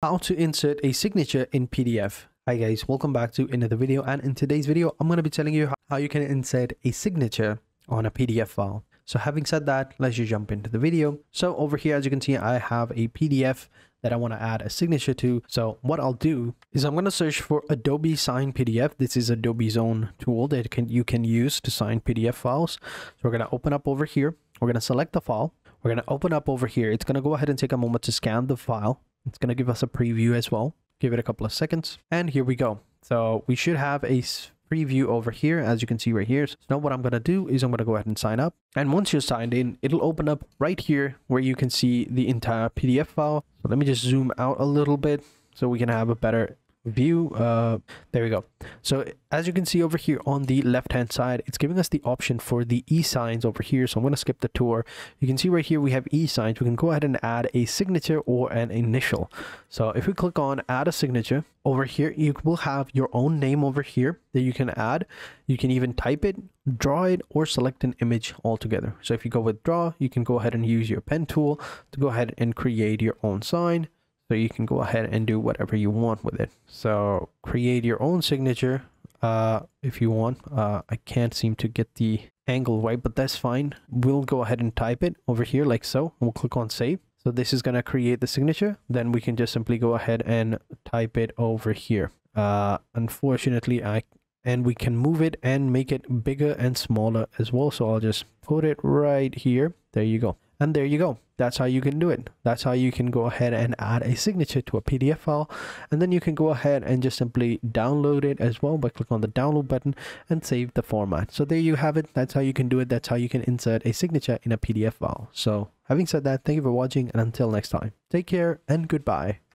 how to insert a signature in PDF. Hi guys, welcome back to another video and in today's video I'm going to be telling you how you can insert a signature on a PDF file. So having said that, let's just jump into the video. So over here as you can see I have a PDF that I want to add a signature to. So what I'll do is I'm going to search for Adobe Sign PDF. This is Adobe's own tool that can you can use to sign PDF files. So we're going to open up over here. We're going to select the file. We're going to open up over here. It's going to go ahead and take a moment to scan the file. It's going to give us a preview as well. Give it a couple of seconds. And here we go. So we should have a preview over here as you can see right here so now what i'm going to do is i'm going to go ahead and sign up and once you're signed in it'll open up right here where you can see the entire pdf file so let me just zoom out a little bit so we can have a better view uh there we go. So as you can see over here on the left hand side it's giving us the option for the e-signs over here. So i'm going to skip the tour. You can see right here we have e-signs. We can go ahead and add a signature or an initial. So if we click on add a signature over here you will have your own name over here that you can add. You can even type it draw it or select an image altogether. So if you go with draw you can go ahead and use your pen tool to go ahead and create your own sign so you can go ahead and do whatever you want with it. So create your own signature uh if you want. Uh i can't seem to get the angle right but that's fine. We'll go ahead and type it over here like so. We'll click on save. So this is going to create the signature. Then we can just simply go ahead and type it over here. Uh unfortunately i and we can move it and make it bigger and smaller as well. So i'll just put it right here. There you go and there you go. That's how you can do it. That's how you can go ahead and add a signature to a PDF file. And then you can go ahead and just simply download it as well by clicking on the download button and save the format. So there you have it. That's how you can do it. That's how you can insert a signature in a PDF file. So having said that, thank you for watching and until next time, take care and goodbye.